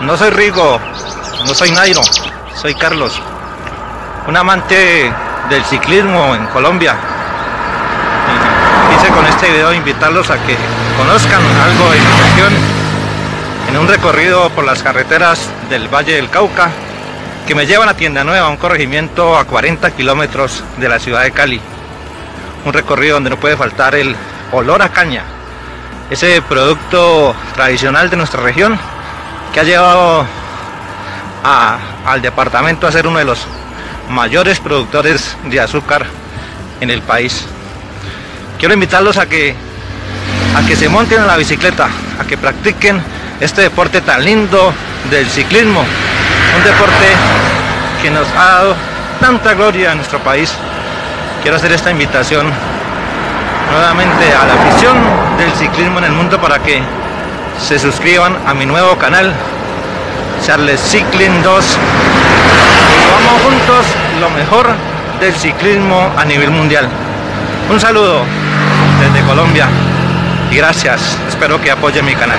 No soy Rigo, no soy Nairo, soy Carlos, un amante del ciclismo en Colombia. Quise con este video invitarlos a que conozcan algo de mi región en un recorrido por las carreteras del Valle del Cauca que me llevan a Tienda Nueva, un corregimiento a 40 kilómetros de la ciudad de Cali. Un recorrido donde no puede faltar el olor a caña, ese producto tradicional de nuestra región ha llevado al departamento a ser uno de los mayores productores de azúcar en el país. Quiero invitarlos a que, a que se monten en la bicicleta, a que practiquen este deporte tan lindo del ciclismo, un deporte que nos ha dado tanta gloria a nuestro país. Quiero hacer esta invitación nuevamente a la afición del ciclismo en el mundo para que se suscriban a mi nuevo canal Charles Cycling 2 y vamos juntos lo mejor del ciclismo a nivel mundial. Un saludo desde Colombia y gracias. Espero que apoyen mi canal